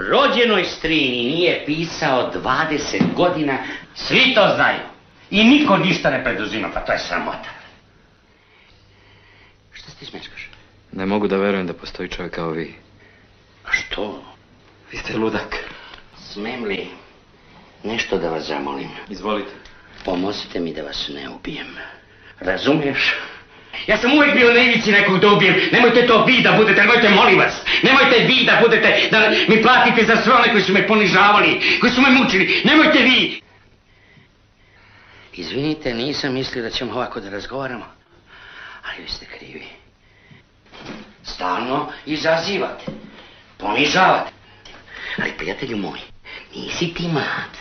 rođenoj strini nije pisao 20 godina, svi to znaju. I niko ništa ne preduzima, pa to je sramota. Šta ti smečkaš? Ne mogu da verujem da postoji čovjek kao vi. A što? Vi ste ludak. Smem li nešto da vas zamolim? Izvolite. Pomozite mi da vas ne ubijem. Razumiješ? Ja sam uvijek bio na ivici nekog da ubijem. Nemojte to vi da budete, nemojte molim vas. Nemojte vi da budete, da mi platite za sve one koji su me ponižavali, koji su me mučili. Nemojte vi. Izvinite, nisam mislio da ćemo ovako da razgovaramo. Ali vi ste krivi. Stalno izazivate. Ponižavate. Ali prijatelju moj, nisi ti mlad,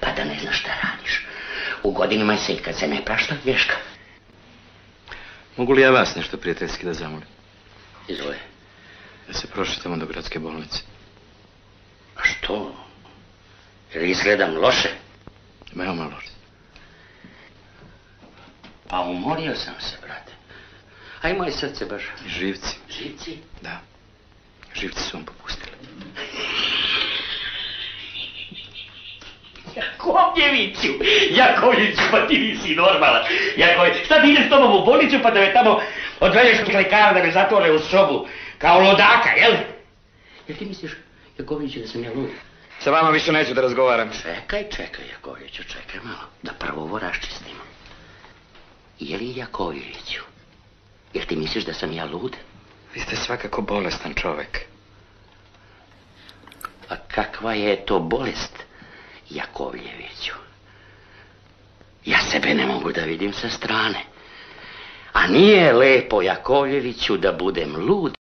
pa da ne znaš šta radiš. U godinama se i kad se ne prašta greška. Mogu li ja vas nešto prijateljski da zamolim? Izvoli. Da se prošetamo do gradske bolnice. A što? Jer izgledam loše? Veoma loše. Pa umorio sam se, brate. A i moje srce baš. Živci. Živci? Da. Živci su vam popustili. Jakovljeviću! Jakovljeviću, pa ti nisi normalan. Jakovljević, šta ti ideš s tobom u bolnicu pa da me tamo odvedeš kod lekara da me zatvore u sobu? Kao lodaka, jel? Jel ti misliš, Jakovljeviću, da sam ja lud? Sa vama više neću da razgovaram. Čekaj, čekaj, Jakovljeviću, čekaj malo. Da prvo ovo raščistimo. Je li Jakovljeviću? Jel ti misliš da sam ja lud? Vi ste svakako bolestan čovjek. A kakva je to bolest, Jakovljeviću? Ja sebe ne mogu da vidim sa strane. A nije lepo, Jakovljeviću, da budem lud.